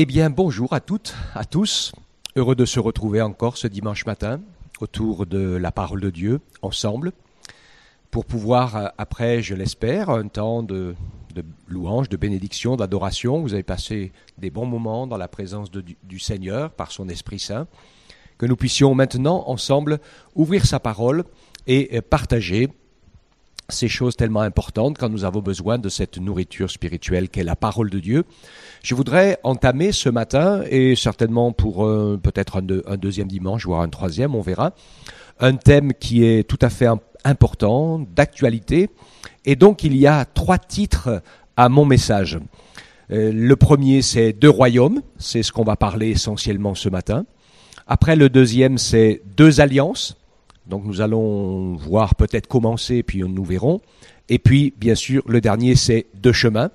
Eh bien, bonjour à toutes, à tous. Heureux de se retrouver encore ce dimanche matin autour de la parole de Dieu, ensemble, pour pouvoir, euh, après, je l'espère, un temps de, louange, de bénédiction, d'adoration. Vous avez passé des bons moments dans la présence du Seigneur par son Esprit Saint. Que nous puissions maintenant, ensemble, ouvrir sa parole et euh, partager ces choses tellement importantes quand nous avons besoin de cette nourriture spirituelle qu'est la parole de Dieu. Je voudrais entamer ce matin, et certainement pour euh, peut-être un, deuxième dimanche, voire un troisième, on verra, un thème qui est tout à fait important, d'actualité. Et donc il y a trois titres à mon message. Euh, le premier, c'est Deux royaumes, c'est ce qu'on va parler essentiellement ce matin. Après, le deuxième, c'est Deux alliances, donc nous allons voir peut-être commencer, puis nous verrons. Et puis, bien sûr, le dernier, c'est deux chemins,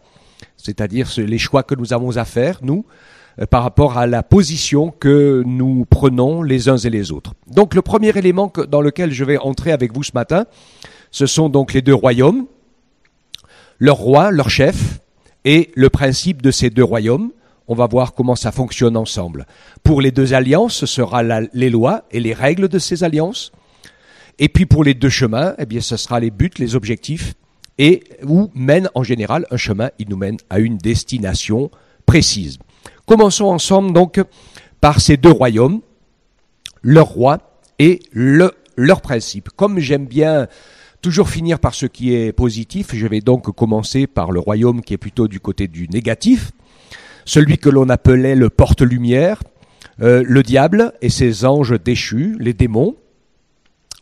c'est-à-dire les choix que nous avons à faire, nous, euh, par rapport à la position que nous prenons les uns et les autres. Donc le premier élément dans lequel je vais entrer avec vous ce matin, ce sont donc les deux royaumes, leur roi, leur chef, et le principe de ces deux royaumes. On va voir comment ça fonctionne ensemble. Pour les deux alliances, ce sera les lois et les règles de ces alliances. Et puis pour les deux chemins, eh bien, ce sera les buts, les objectifs, et où mène en général un chemin, il nous mène à une destination précise. Commençons ensemble donc par ces deux royaumes, leur roi et le, leur principe. Comme j'aime bien toujours finir par ce qui est positif, je vais donc commencer par le royaume qui est plutôt du côté du négatif, celui que l'on appelait le porte-lumière, euh, le diable et ses anges déchus, les démons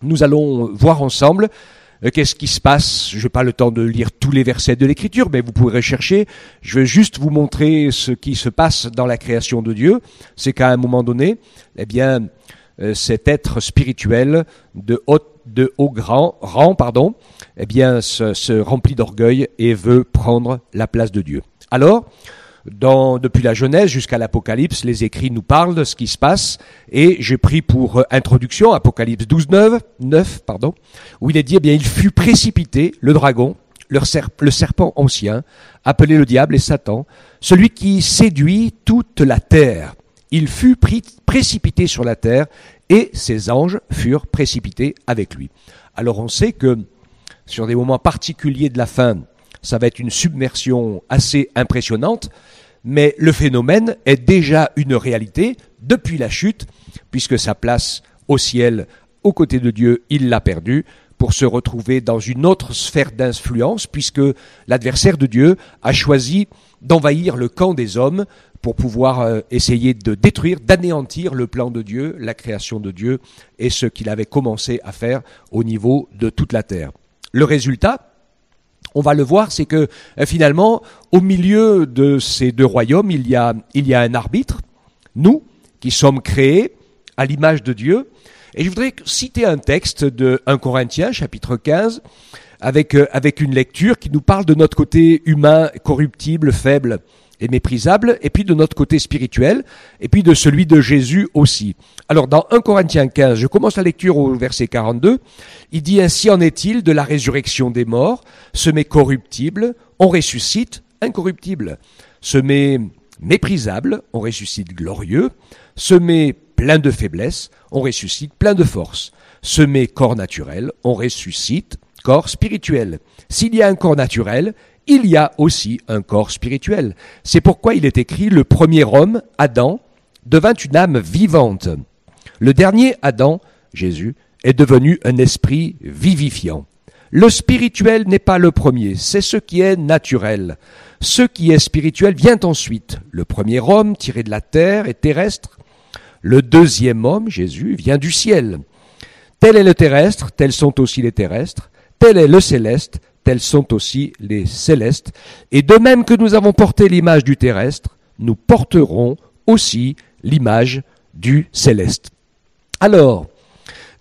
nous allons voir ensemble euh, qu'est-ce qui se passe. Je n'ai pas le temps de lire tous les versets de l'Écriture, mais vous pourrez chercher. Je vais juste vous montrer ce qui se passe dans la création de Dieu. C'est qu'à un moment donné, eh bien, euh, cet être spirituel de haut, de haut grand rang, pardon, eh bien, se, se remplit d'orgueil et veut prendre la place de Dieu. Alors, depuis la Genèse jusqu'à l'Apocalypse, les écrits nous parlent de ce qui se passe, et j'ai pris pour euh, introduction Apocalypse 12, 9, 9 pardon, où il est dit, eh bien, il fut précipité, le dragon, le, serpent ancien, appelé le diable et Satan, celui qui séduit toute la terre. Il fut précipité sur la terre, et ses anges furent précipités avec lui. Alors on sait que sur des moments particuliers de la fin, ça va être une submersion assez impressionnante, mais le phénomène est déjà une réalité depuis la chute, puisque sa place au ciel, aux côtés de Dieu, il l'a perdue pour se retrouver dans une autre sphère d'influence, puisque l'adversaire de Dieu a choisi d'envahir le camp des hommes pour pouvoir euh, essayer de détruire, d'anéantir le plan de Dieu, la création de Dieu et ce qu'il avait commencé à faire au niveau de toute la terre. Le résultat, on va le voir, c'est que euh, finalement, au milieu de ces deux royaumes, il y a, un arbitre, nous, qui sommes créés à l'image de Dieu. Et je voudrais citer un texte de 1 Corinthiens, chapitre 15, avec, euh, avec une lecture qui nous parle de notre côté humain, corruptible, faible et méprisable, et puis de notre côté spirituel, et puis de celui de Jésus aussi. Alors dans 1 Corinthiens 15, je commence la lecture au verset 42, il dit ainsi en est-il de la résurrection des morts, semé corruptible, on ressuscite incorruptible, semé méprisable, on ressuscite glorieux, semé plein de faiblesse, on ressuscite plein de force, semé corps naturel, on ressuscite corps spirituel. S'il y a un corps naturel, il y a aussi un corps spirituel. C'est pourquoi il est écrit le premier homme, Adam, devint une âme vivante. Le dernier Adam, Jésus, est devenu un esprit vivifiant. Le spirituel n'est pas le premier, c'est ce qui est naturel. Ce qui est spirituel vient ensuite. Le premier homme, tiré de la terre, est terrestre. Le deuxième homme, Jésus, vient du ciel. Tel est le terrestre, tels sont aussi les terrestres. Tel est le céleste, tels sont aussi les célestes. Et de même que nous avons porté l'image du terrestre, nous porterons aussi l'image du céleste. Alors,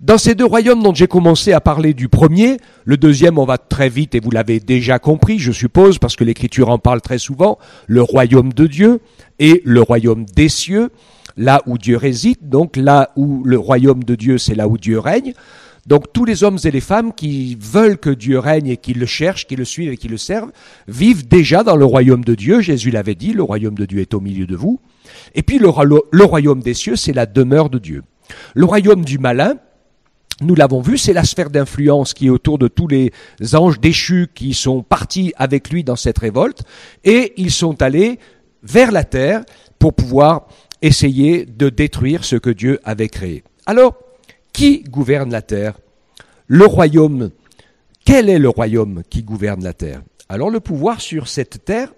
dans ces deux royaumes dont j'ai commencé à parler du premier, le deuxième on va très vite et vous l'avez déjà compris, je suppose, parce que l'Écriture en parle très souvent, le royaume de Dieu et le royaume des cieux, là où Dieu réside, donc là où le royaume de Dieu c'est là où Dieu règne. Donc tous les hommes et les femmes qui veulent que Dieu règne et qui le cherchent, qui le suivent et qui le servent, vivent déjà dans le royaume de Dieu. Jésus l'avait dit, le royaume de Dieu est au milieu de vous. Et puis le, royaume des cieux, c'est la demeure de Dieu. Le royaume du malin, nous l'avons vu, c'est la sphère d'influence qui est autour de tous les anges déchus qui sont partis avec lui dans cette révolte, et ils sont allés vers la terre pour pouvoir essayer de détruire ce que Dieu avait créé. Alors, qui gouverne la terre Le royaume. Quel est le royaume qui gouverne la terre? Alors le pouvoir sur cette terre,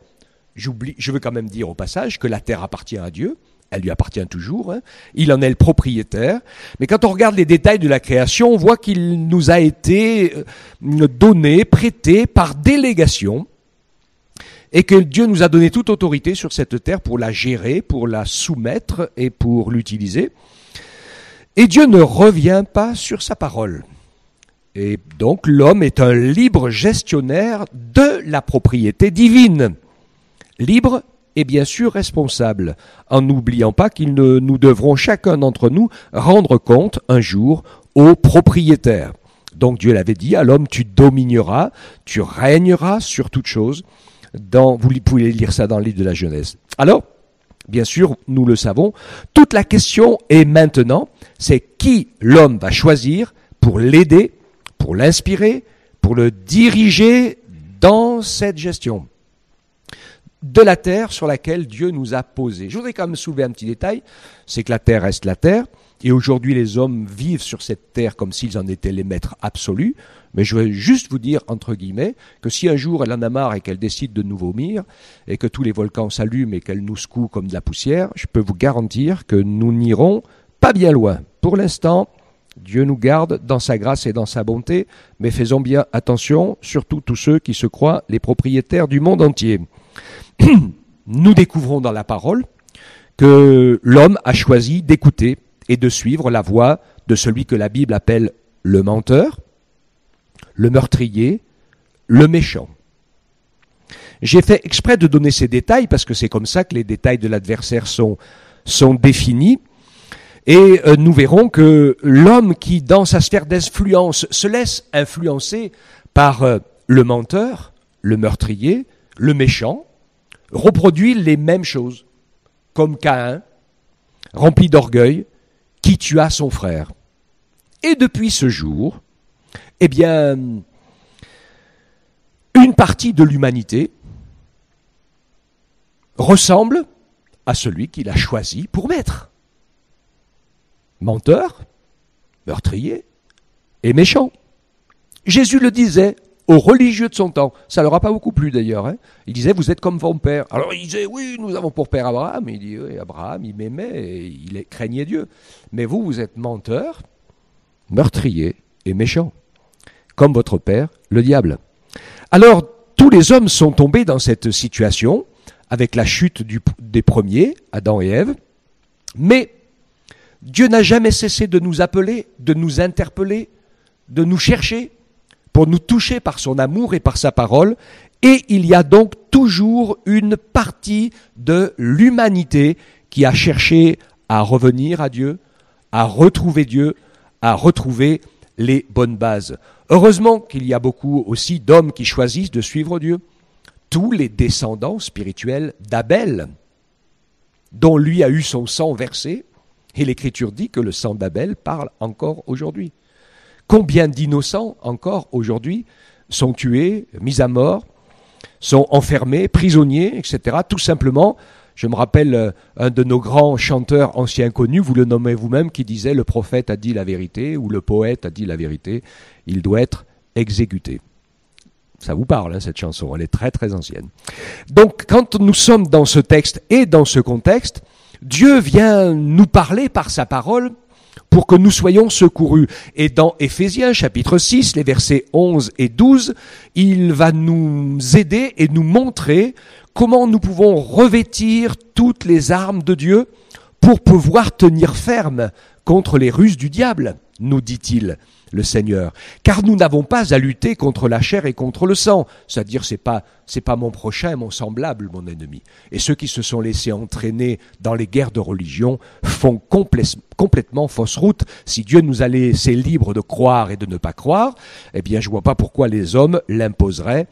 j'oublie, je veux quand même dire au passage que la terre appartient à Dieu, elle lui appartient toujours, hein. il en est le propriétaire, mais quand on regarde les détails de la création, on voit qu'il nous a été euh, donné, prêté par délégation, et que Dieu nous a donné toute autorité sur cette terre pour la gérer, pour la soumettre et pour l'utiliser. Et Dieu ne revient pas sur sa parole. Et donc l'homme est un libre gestionnaire de la propriété divine. Libre et bien sûr responsable, en n'oubliant pas qu'il ne nous devrons chacun d'entre nous rendre compte un jour au propriétaire. Donc Dieu l'avait dit à l'homme, tu domineras, tu régneras sur toute chose. Dans, vous pouvez lire ça dans le livre de la Genèse. Alors, Bien sûr, nous le savons. Toute la question est maintenant, c'est qui l'homme va choisir pour l'aider, pour l'inspirer, pour le diriger dans cette gestion de la terre sur laquelle Dieu nous a posé. Je voudrais quand même soulever un petit détail, c'est que la terre reste la terre, et aujourd'hui les hommes vivent sur cette terre comme s'ils en étaient les maîtres absolus, mais je veux juste vous dire, entre guillemets, que si un jour elle en a marre et qu'elle décide de nous vomir, et que tous les volcans s'allument et qu'elle nous secoue comme de la poussière, je peux vous garantir que nous n'irons pas bien loin. Pour l'instant, Dieu nous garde dans sa grâce et dans sa bonté, mais faisons bien attention, surtout tous ceux qui se croient les propriétaires du monde entier. nous découvrons dans la parole que l'homme a choisi d'écouter et de suivre la voie de celui que la Bible appelle le menteur, le meurtrier, le méchant. J'ai fait exprès de donner ces détails parce que c'est comme ça que les détails de l'adversaire sont, sont définis. Et euh, nous verrons que l'homme qui, dans sa sphère d'influence, se laisse influencer par euh, le menteur, le meurtrier, le méchant, reproduit les mêmes choses, comme Caïn, rempli d'orgueil, qui tua son frère. Et depuis ce jour, eh bien, une partie de l'humanité ressemble à celui qu'il a choisi pour maître. Menteur, meurtrier et méchant. Jésus le disait aux religieux de son temps. Ça leur a pas beaucoup plu d'ailleurs. Hein. Il disait, vous êtes comme vos pères. Alors il disait, oui, nous avons pour père Abraham. Il dit, oui, Abraham, il m'aimait et il craignait Dieu. Mais vous, vous êtes menteur, meurtrier et méchant comme votre père, le diable. Alors, tous les hommes sont tombés dans cette situation, avec la chute des premiers, Adam et Ève, mais Dieu n'a jamais cessé de nous appeler, de nous interpeller, de nous chercher, pour nous toucher par son amour et par sa parole, et il y a donc toujours une partie de l'humanité qui a cherché à revenir à Dieu, à retrouver Dieu, à retrouver les bonnes bases. Heureusement qu'il y a beaucoup aussi d'hommes qui choisissent de suivre Dieu. Tous les descendants spirituels d'Abel, dont lui a eu son sang versé, et l'Écriture dit que le sang d'Abel parle encore aujourd'hui. Combien d'innocents encore aujourd'hui sont tués, mis à mort, sont enfermés, prisonniers, etc., tout simplement je me rappelle euh, un de nos grands chanteurs anciens connus, vous le nommez vous-même, qui disait le prophète a dit la vérité ou le poète a dit la vérité, il doit être exécuté. Ça vous parle, hein, cette chanson, elle est très très ancienne. Donc quand nous sommes dans ce texte et dans ce contexte, Dieu vient nous parler par sa parole pour que nous soyons secourus. Et dans Éphésiens chapitre 6, les versets 11 et 12, il va nous aider et nous montrer comment nous pouvons revêtir toutes les armes de Dieu pour pouvoir tenir ferme contre les ruses du diable, nous dit-il. Le Seigneur, car nous n'avons pas à lutter contre la chair et contre le sang, c'est-à-dire c'est pas c'est pas mon prochain, mon semblable, mon ennemi. Et ceux qui se sont laissés entraîner dans les guerres de religion font complètement fausse route. Si Dieu nous a laissé libres de croire et de ne pas croire, eh bien je vois pas pourquoi les hommes l'imposeraient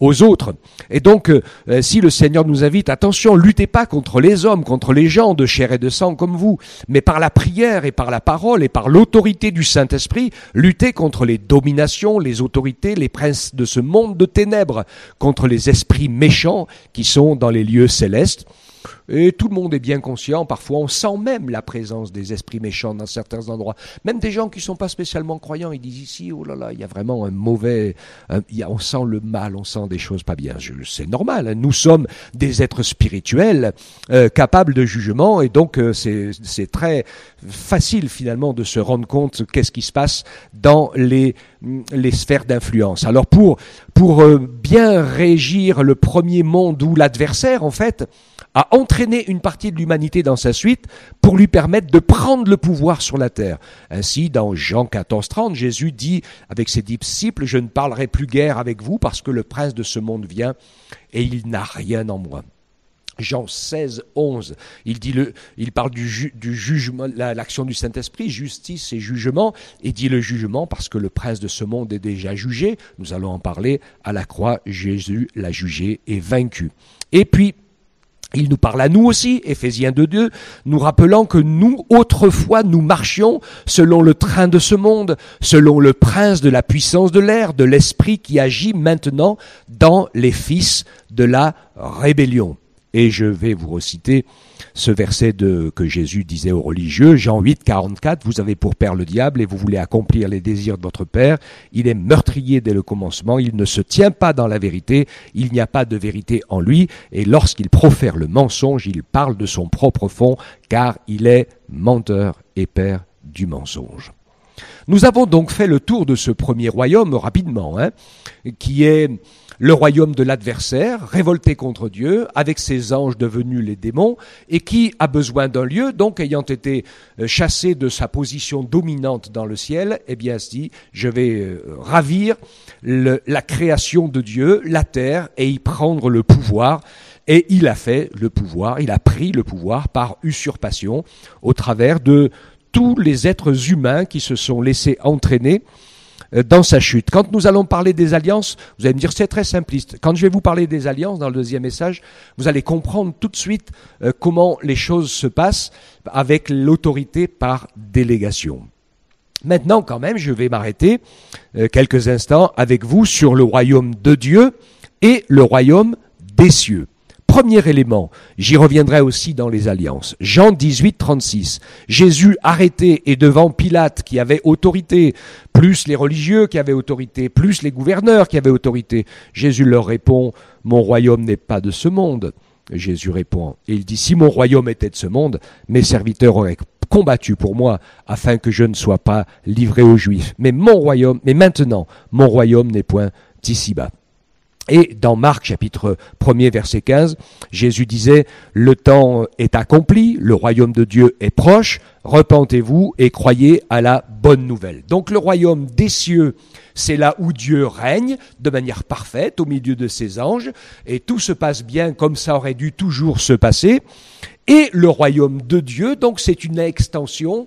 aux autres. Et donc, euh, euh, si le Seigneur nous invite, attention, luttez pas contre les hommes, contre les gens de chair et de sang comme vous, mais par la prière et par la parole et par l'autorité du Saint-Esprit, luttez contre les dominations, les autorités, les princes de ce monde de ténèbres, contre les esprits méchants qui sont dans les lieux célestes. Et tout le monde est bien conscient, parfois on sent même la présence des esprits méchants dans certains endroits. Même des gens qui ne sont pas spécialement croyants, ils disent ici, oh là là, il y a vraiment un mauvais... on sent le mal, on sent des choses pas bien. C'est normal, hein. nous sommes des êtres spirituels euh, capables de jugement et donc euh, c'est très facile finalement de se rendre compte qu'est-ce qui se passe dans les, les sphères d'influence. Alors pour, euh, bien régir le premier monde où l'adversaire, en fait, a entraîné une partie de l'humanité dans sa suite pour lui permettre de prendre le pouvoir sur la terre. Ainsi, dans Jean 14, 30, Jésus dit avec ses disciples, je ne parlerai plus guère avec vous parce que le prince de ce monde vient et il n'a rien en moi. Jean 16, 11, il, dit le, il parle du, du jugement, l'action du Saint-Esprit, justice et jugement, et dit le jugement parce que le prince de ce monde est déjà jugé. Nous allons en parler à la croix. Jésus l'a jugé et vaincu. Et puis, il nous parle à nous aussi, Éphésiens 2.2, nous rappelant que nous, autrefois, nous marchions selon le train de ce monde, selon le prince de la puissance de l'air, de l'esprit qui agit maintenant dans les fils de la rébellion. Et je vais vous reciter ce verset que Jésus disait aux religieux, Jean 8, 44, vous avez pour père le diable et vous voulez accomplir les désirs de votre père. Il est meurtrier dès le commencement, il ne se tient pas dans la vérité, il n'y a pas de vérité en lui, et lorsqu'il profère le mensonge, il parle de son propre fond, car il est menteur et père du mensonge. Nous avons donc fait le tour de ce premier royaume rapidement, hein, qui est le royaume de l'adversaire, révolté contre Dieu, avec ses anges devenus les démons, et qui a besoin d'un lieu, donc ayant été euh, chassé de sa position dominante dans le ciel, eh bien se dit, je vais euh, ravir la création de Dieu, la terre, et y prendre le pouvoir. Et il a fait le pouvoir, il a pris le pouvoir par usurpation au travers de tous les êtres humains qui se sont laissés entraîner dans sa chute. Quand nous allons parler des alliances, vous allez me dire c'est très simpliste. Quand je vais vous parler des alliances dans le deuxième message, vous allez comprendre tout de suite euh, comment les choses se passent avec l'autorité par délégation. Maintenant, quand même, je vais m'arrêter euh, quelques instants avec vous sur le royaume de Dieu et le royaume des cieux. Premier élément, j'y reviendrai aussi dans les alliances. Jean 18, 36. Jésus arrêté et devant Pilate qui avait autorité, plus les religieux qui avaient autorité, plus les gouverneurs qui avaient autorité. Jésus leur répond, mon royaume n'est pas de ce monde. Jésus répond, et il dit, si mon royaume était de ce monde, mes serviteurs auraient combattu pour moi afin que je ne sois pas livré aux Juifs. Mais mon royaume, mais maintenant, mon royaume n'est point d'ici-bas. Et dans Marc chapitre 1er verset 15, Jésus disait, le temps est accompli, le royaume de Dieu est proche, repentez-vous et croyez à la bonne nouvelle. Donc le royaume des cieux, c'est là où Dieu règne de manière parfaite au milieu de ses anges, et tout se passe bien comme ça aurait dû toujours se passer. Et le royaume de Dieu, donc c'est une extension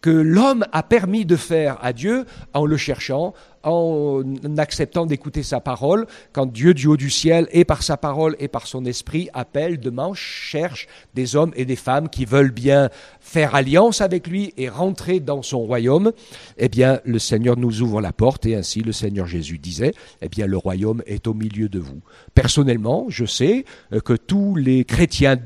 que l'homme a permis de faire à Dieu en le cherchant, en acceptant d'écouter sa parole, quand Dieu du haut du ciel, et par sa parole et par son esprit, appelle, demande, cherche des hommes et des femmes qui veulent bien faire alliance avec lui et rentrer dans son royaume, eh bien, le Seigneur nous ouvre la porte et ainsi le Seigneur Jésus disait, eh bien, le royaume est au milieu de vous. Personnellement, je sais euh, que tous les chrétiens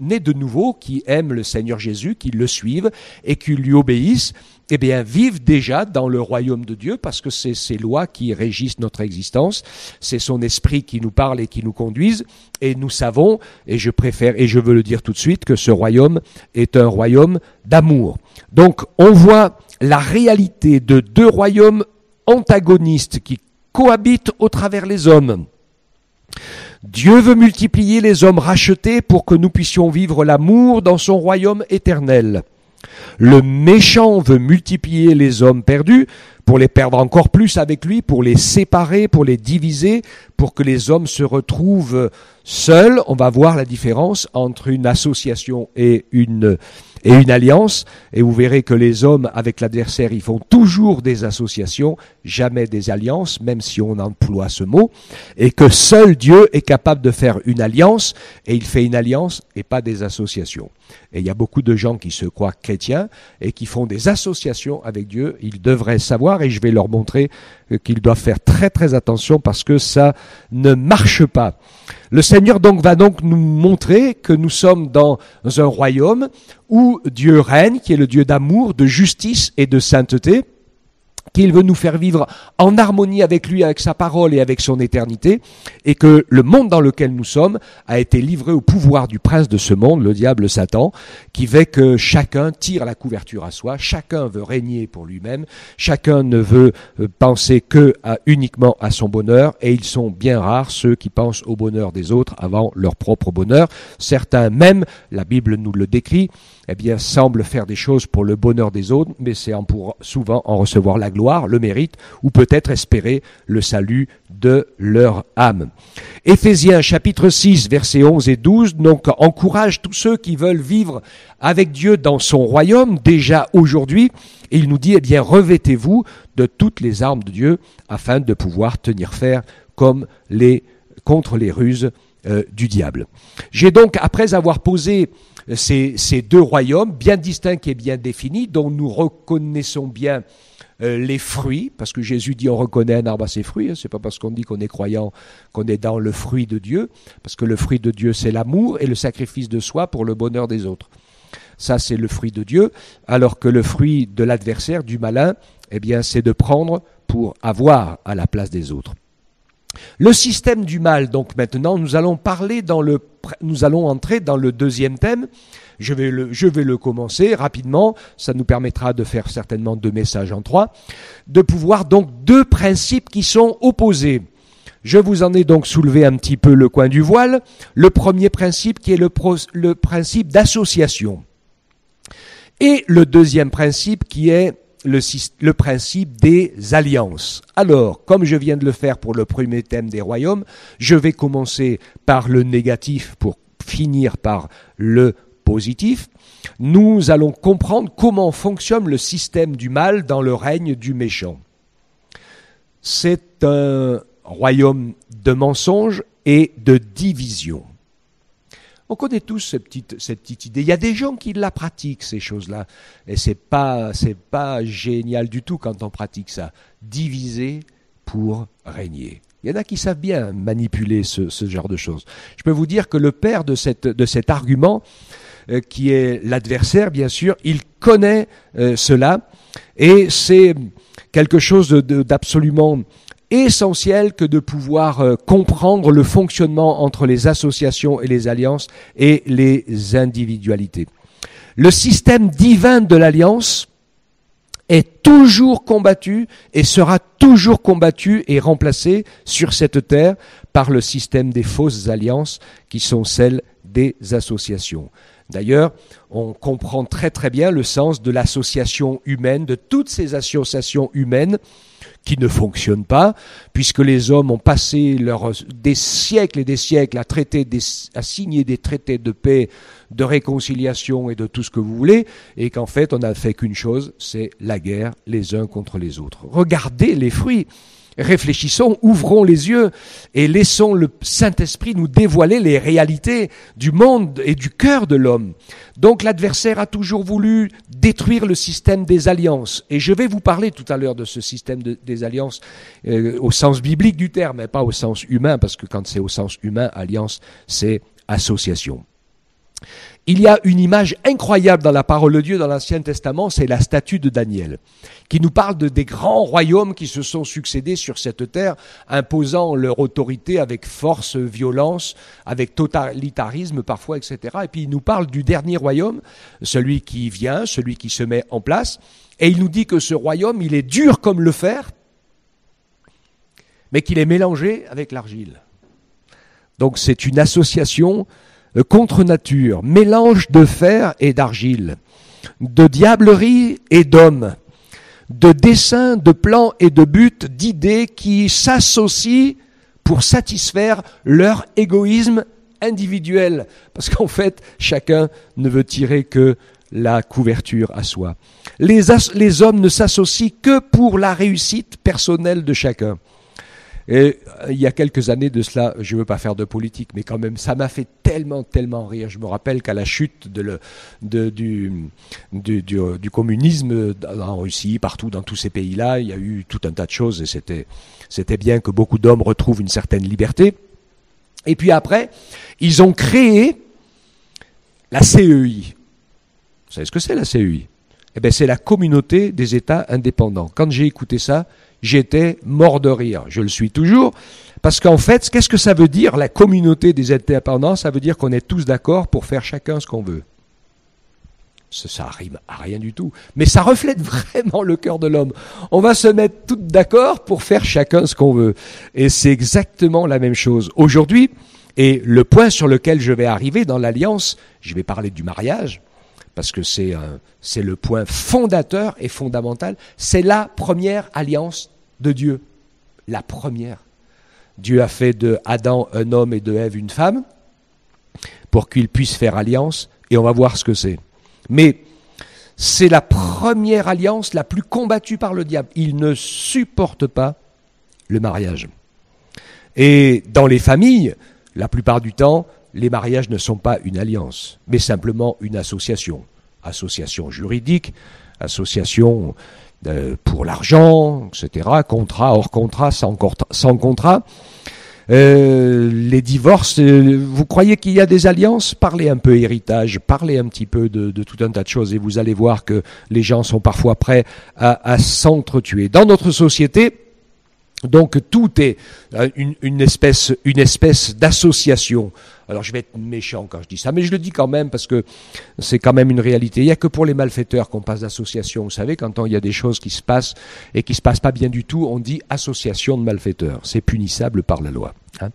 nés de nouveau qui aiment le Seigneur Jésus, qui le suivent et qui lui obéissent, eh bien, vivent déjà dans le royaume de Dieu parce que c'est ces lois qui régissent notre existence, c'est son esprit qui nous parle et qui nous conduise, et nous savons, et je préfère, et je veux le dire tout de suite, que ce royaume est un royaume d'amour. Donc, on voit la réalité de deux royaumes antagonistes qui cohabitent au travers les hommes. Dieu veut multiplier les hommes rachetés pour que nous puissions vivre l'amour dans son royaume éternel. Le méchant veut multiplier les hommes perdus pour les perdre encore plus avec lui, pour les séparer, pour les diviser, pour que les hommes se retrouvent seuls. On va voir la différence entre une association et une et une alliance, et vous verrez que les hommes avec l'adversaire, ils font toujours des associations, jamais des alliances, même si on emploie ce mot, et que seul Dieu est capable de faire une alliance, et il fait une alliance et pas des associations. Et il y a beaucoup de gens qui se croient chrétiens et qui font des associations avec Dieu, ils devraient savoir, et je vais leur montrer qu'ils doivent faire très très attention parce que ça ne marche pas. Le Seigneur donc va donc nous montrer que nous sommes dans un royaume où Dieu règne, qui est le Dieu d'amour, de justice et de sainteté qu'il veut nous faire vivre en harmonie avec lui, avec sa parole et avec son éternité, et que le monde dans lequel nous sommes a été livré au pouvoir du prince de ce monde, le diable Satan, qui veut que chacun tire la couverture à soi, chacun veut régner pour lui-même, chacun ne veut euh, penser que uniquement à son bonheur, et ils sont bien rares ceux qui pensent au bonheur des autres avant leur propre bonheur. Certains même, la Bible nous le décrit, eh bien, semblent faire des choses pour le bonheur des autres, mais c'est pour souvent en recevoir la gloire, le mérite, ou peut-être espérer le salut de leur âme. Éphésiens chapitre 6, versets 11 et 12, donc encourage tous ceux qui veulent vivre avec Dieu dans son royaume, déjà aujourd'hui, et il nous dit, eh bien, revêtez-vous de toutes les armes de Dieu, afin de pouvoir tenir faire comme les, contre les ruses euh, du diable. J'ai donc, après avoir posé ces, deux royaumes bien distincts et bien définis, dont nous reconnaissons bien euh, les fruits, parce que Jésus dit on reconnaît un arbre à ses fruits, hein, c'est pas parce qu'on dit qu'on est croyant qu'on est dans le fruit de Dieu, parce que le fruit de Dieu c'est l'amour et le sacrifice de soi pour le bonheur des autres. Ça c'est le fruit de Dieu, alors que le fruit de l'adversaire, du malin, eh bien c'est de prendre pour avoir à la place des autres. Le système du mal, donc maintenant, nous allons parler dans le, nous allons entrer dans le deuxième thème. Je vais le, je vais le commencer rapidement. Ça nous permettra de faire certainement deux messages en trois, de pouvoir donc deux principes qui sont opposés. Je vous en ai donc soulevé un petit peu le coin du voile. Le premier principe qui est le, le principe d'association. Et le deuxième principe qui est le, principe des alliances. Alors, comme je viens de le faire pour le premier thème des royaumes, je vais commencer par le négatif pour finir par le positif. Nous allons comprendre comment fonctionne le système du mal dans le règne du méchant. C'est un royaume de mensonges et de division. On connaît tous cette petite, cette idée. Il y a des gens qui la pratiquent, ces choses-là. Et c'est pas, c'est pas génial du tout quand on pratique ça. Diviser pour régner. Il y en a qui savent bien manipuler ce, genre de choses. Je peux vous dire que le père de cet argument, euh, qui est l'adversaire, bien sûr, il connaît euh, cela. Et c'est quelque chose d'absolument essentiel que de pouvoir euh, comprendre le fonctionnement entre les associations et les alliances et les individualités. Le système divin de l'alliance est toujours combattu et sera toujours combattu et remplacé sur cette terre par le système des fausses alliances qui sont celles des associations. D'ailleurs, on comprend très très bien le sens de l'association humaine, de toutes ces associations humaines qui ne fonctionnent pas, puisque les hommes ont passé des siècles et des siècles à, traiter à signer des traités de paix, de réconciliation et de tout ce que vous voulez, et qu'en fait on n'a fait qu'une chose, c'est la guerre les uns contre les autres. Regardez les fruits réfléchissons, ouvrons les yeux et laissons le Saint-Esprit nous dévoiler les réalités du monde et du cœur de l'homme. Donc l'adversaire a toujours voulu détruire le système des alliances. Et je vais vous parler tout à l'heure de ce système des alliances euh, au sens biblique du terme, mais pas au sens humain, parce que quand c'est au sens humain, alliance, c'est association. Il y a une image incroyable dans la parole de Dieu dans l'Ancien Testament, c'est la statue de Daniel, qui nous parle de des grands royaumes qui se sont succédés sur cette terre, imposant leur autorité avec force, violence, avec totalitarisme parfois, etc. Et puis il nous parle du dernier royaume, celui qui vient, celui qui se met en place, et il nous dit que ce royaume, il est dur comme le fer, mais qu'il est mélangé avec l'argile. Donc c'est une association contre nature, mélange de fer et d'argile, de diablerie et d'homme, de desseins, de plans et de buts, d'idées qui s'associent pour satisfaire leur égoïsme individuel. Parce qu'en fait, chacun ne veut tirer que la couverture à soi. Les, les hommes ne s'associent que pour la réussite personnelle de chacun. Et euh, il y a quelques années de cela, je ne veux pas faire de politique, mais quand même, ça m'a fait tellement, tellement rire. Je me rappelle qu'à la chute de le, de, du, du, du, communisme en Russie, partout dans tous ces pays-là, il y a eu tout un tas de choses et c'était, c'était bien que beaucoup d'hommes retrouvent une certaine liberté. Et puis après, ils ont créé la CEI. Vous savez ce que c'est la CEI Eh bien, c'est la communauté des États indépendants. Quand j'ai écouté ça, j'étais mort de rire. Je le suis toujours. Parce qu'en fait, qu'est-ce que ça veut dire, la communauté des indépendants Ça veut dire qu'on est tous d'accord pour faire chacun ce qu'on veut. Ça, ça arrive à rien du tout. Mais ça reflète vraiment le cœur de l'homme. On va se mettre tous d'accord pour faire chacun ce qu'on veut. Et c'est exactement la même chose. Aujourd'hui, et le point sur lequel je vais arriver dans l'alliance, je vais parler du mariage, parce que c'est le point fondateur et fondamental. C'est la première alliance de Dieu. La première. Dieu a fait de Adam un homme et de Ève une femme pour qu'ils puissent faire alliance et on va voir ce que c'est. Mais c'est la première alliance la plus combattue par le diable. Il ne supporte pas le mariage. Et dans les familles, la plupart du temps, les mariages ne sont pas une alliance, mais simplement une association. Association juridique, association euh, pour l'argent, etc., contrat hors contrat, sans, contrat. Euh, les divorces, euh, vous croyez qu'il y a des alliances? Parlez un peu héritage, parlez un petit peu de, tout un tas de choses et vous allez voir que les gens sont parfois prêts à, à s'entretuer. Dans notre société, donc tout est euh, une, espèce, une espèce d'association. Alors je vais être méchant quand je dis ça, mais je le dis quand même parce que c'est quand même une réalité. Il n'y a que pour les malfaiteurs qu'on passe d'association. Vous savez, quand il y a des choses qui se passent et qui se passent pas bien du tout, on dit association de malfaiteurs. C'est punissable par la loi. Hein.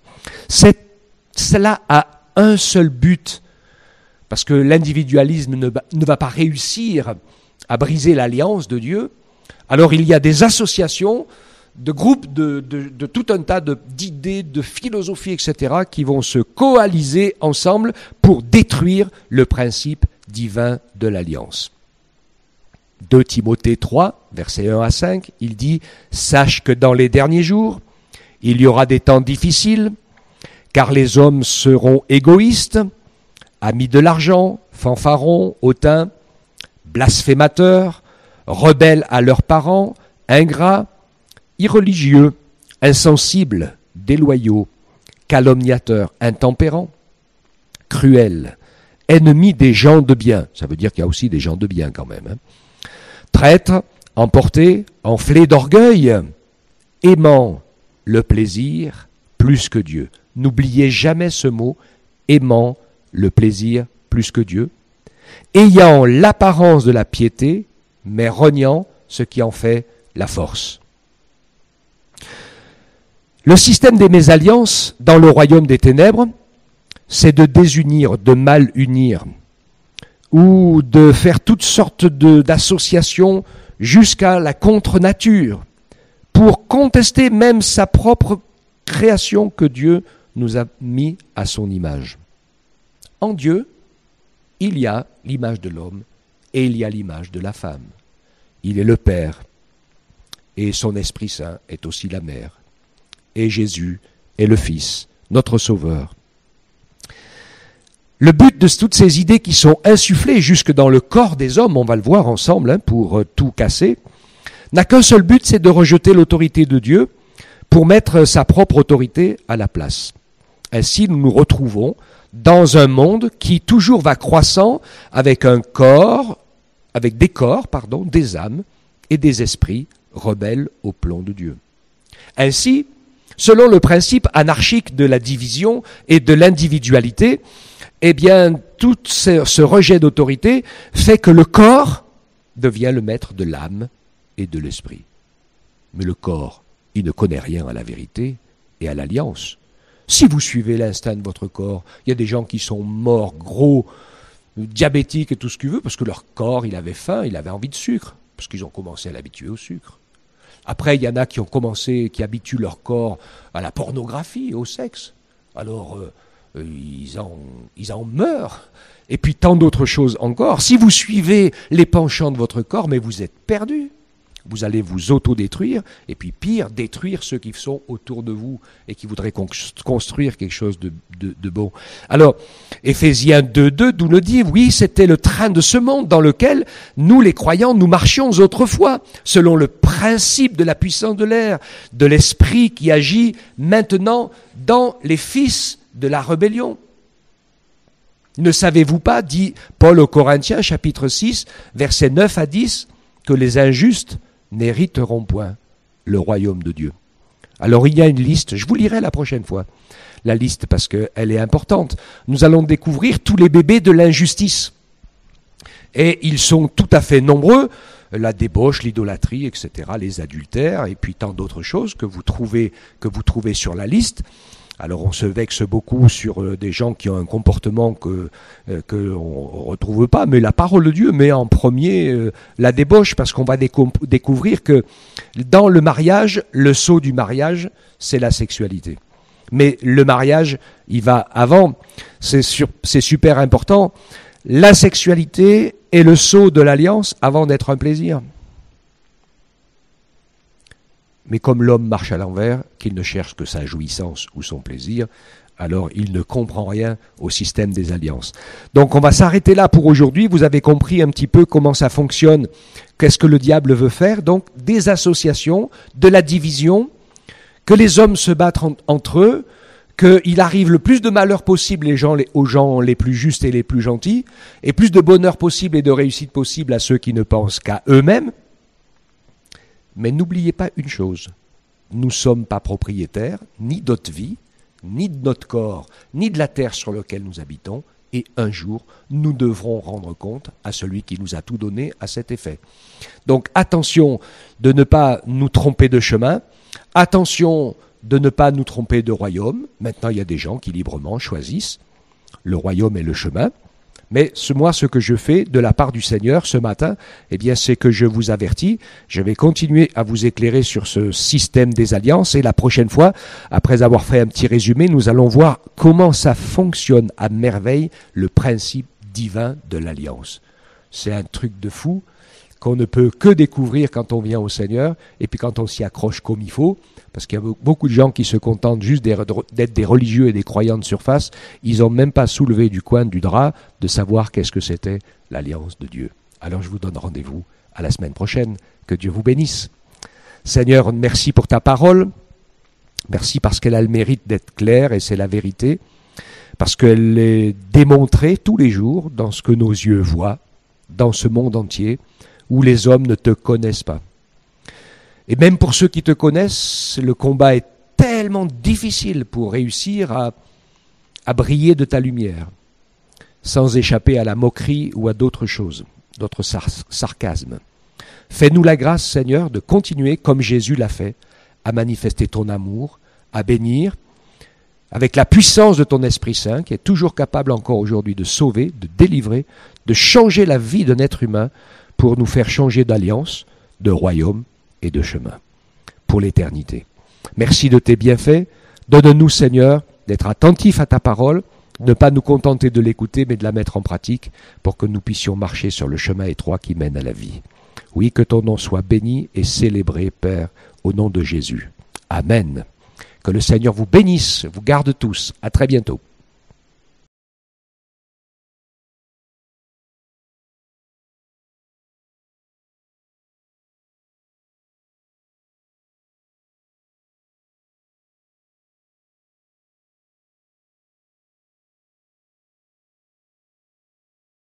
cela a un seul but, parce que l'individualisme ne va pas réussir à briser l'alliance de Dieu. Alors il y a des associations de groupes de, tout un tas d'idées, de, philosophies, etc., qui vont se coaliser ensemble pour détruire le principe divin de l'alliance. 2 Timothée 3, versets 1 à 5, il dit Sache que dans les derniers jours, il y aura des temps difficiles, car les hommes seront égoïstes, amis de l'argent, fanfarons, hautains, blasphémateurs, rebelles à leurs parents, ingrats, irreligieux, insensibles, déloyaux, calomniateurs, intempérants, cruels, ennemis des gens de bien. Ça veut dire qu'il y a aussi des gens de bien quand même. Hein. Traîtres, emportés, enflés d'orgueil, aimant le plaisir plus que Dieu. N'oubliez jamais ce mot, aimant le plaisir plus que Dieu, ayant l'apparence de la piété, mais rognant ce qui en fait la force. Le système des mésalliances dans le royaume des ténèbres, c'est de désunir, de mal unir, ou de faire toutes sortes d'associations jusqu'à la contre-nature, pour contester même sa propre création que Dieu nous a mis à son image. En Dieu, il y a l'image de l'homme et il y a l'image de la femme. Il est le Père et son Esprit Saint est aussi la mère et Jésus est le Fils, notre Sauveur. Le but de toutes ces idées qui sont insufflées jusque dans le corps des hommes, on va le voir ensemble hein, pour euh, tout casser, n'a qu'un seul but, c'est de rejeter l'autorité de Dieu pour mettre sa propre autorité à la place. Ainsi, nous nous retrouvons dans un monde qui toujours va croissant avec un corps, avec des corps, pardon, des âmes et des esprits rebelles au plan de Dieu. Ainsi, Selon le principe anarchique de la division et de l'individualité, eh bien, tout ce, rejet d'autorité fait que le corps devient le maître de l'âme et de l'esprit. Mais le corps, il ne connaît rien à la vérité et à l'alliance. Si vous suivez l'instinct de votre corps, il y a des gens qui sont morts, gros, diabétiques et tout ce qu'il veut, parce que leur corps, il avait faim, il avait envie de sucre. parce qu'ils ont commencé à l'habituer au sucre. Après, il y en a qui ont commencé, qui habituent leur corps à la pornographie, au sexe. Alors, euh, euh, ils, en, ils en meurent. Et puis tant d'autres choses encore. Si vous suivez les penchants de votre corps, mais vous êtes perdu vous allez vous autodétruire, et puis pire, détruire ceux qui sont autour de vous et qui voudraient construire quelque chose de, bon. Alors, Éphésiens 2.2 d'où le dit, oui, c'était le train de ce monde dans lequel nous, les croyants, nous marchions autrefois, selon le principe de la puissance de l'air, de l'esprit qui agit maintenant dans les fils de la rébellion. Ne savez-vous pas, dit Paul aux Corinthiens, chapitre 6, versets 9 à 10, que les injustes n'hériteront point le royaume de Dieu. Alors il y a une liste, je vous lirai la prochaine fois, la liste parce qu'elle est importante. Nous allons découvrir tous les bébés de l'injustice. Et ils sont tout à fait nombreux, la débauche, l'idolâtrie, etc., les adultères, et puis tant d'autres choses que vous trouvez, que vous trouvez sur la liste. Alors on se vexe beaucoup sur euh, des gens qui ont un comportement que euh, que on retrouve pas, mais la parole de Dieu met en premier euh, la débauche parce qu'on va découvrir que dans le mariage, le saut du mariage, c'est la sexualité. Mais le mariage, il va avant. C'est super important. La sexualité est le saut de l'alliance avant d'être un plaisir. Mais comme l'homme marche à l'envers, qu'il ne cherche que sa jouissance ou son plaisir, alors il ne comprend rien au système des alliances. Donc on va s'arrêter là pour aujourd'hui. Vous avez compris un petit peu comment ça fonctionne, qu'est-ce que le diable veut faire? Donc des associations, de la division, que les hommes se battent entre eux, qu'il arrive le plus de malheur possible aux gens les plus justes et les plus gentils, et plus de bonheur possible et de réussite possible à ceux qui ne pensent qu'à eux-mêmes. Mais n'oubliez pas une chose, nous ne sommes pas propriétaires ni notre vie, ni de notre corps, ni de la terre sur laquelle nous habitons, et un jour, nous devrons rendre compte à celui qui nous a tout donné à cet effet. Donc attention de ne pas nous tromper de chemin, attention de ne pas nous tromper de royaume. Maintenant, il y a des gens qui librement choisissent le royaume et le chemin. Mais ce, moi, ce que je fais de la part du Seigneur ce matin, eh bien, c'est que je vous avertis, je vais continuer à vous éclairer sur ce système des alliances et la prochaine fois, après avoir fait un petit résumé, nous allons voir comment ça fonctionne à merveille le principe divin de l'alliance. C'est un truc de fou qu'on ne peut que découvrir quand on vient au Seigneur et puis quand on s'y accroche comme il faut parce qu'il y a beaucoup de gens qui se contentent juste d'être des religieux et des croyants de surface. Ils n'ont même pas soulevé du coin du drap de savoir qu'est-ce que c'était l'alliance de Dieu. Alors je vous donne rendez-vous à la semaine prochaine. Que Dieu vous bénisse. Seigneur, merci pour ta parole. Merci parce qu'elle a le mérite d'être claire et c'est la vérité. Parce qu'elle est démontrée tous les jours dans ce que nos yeux voient, dans ce monde entier où les hommes ne te connaissent pas. Et même pour ceux qui te connaissent, le combat est tellement difficile pour réussir à, à briller de ta lumière, sans échapper à la moquerie ou à d'autres choses, d'autres sarcasmes. Fais-nous la grâce, Seigneur, de continuer, comme Jésus l'a fait, à manifester ton amour, à bénir, avec la puissance de ton Esprit Saint, qui est toujours capable encore aujourd'hui de sauver, de délivrer, de changer la vie d'un être humain pour nous faire changer d'alliance, de royaume et de chemin pour l'éternité. Merci de tes bienfaits. Donne-nous, Seigneur, d'être attentifs à ta parole, ne pas nous contenter de l'écouter, mais de la mettre en pratique pour que nous puissions marcher sur le chemin étroit qui mène à la vie. Oui, que ton nom soit béni et célébré, Père, au nom de Jésus. Amen. Que le Seigneur vous bénisse, vous garde tous. À très bientôt.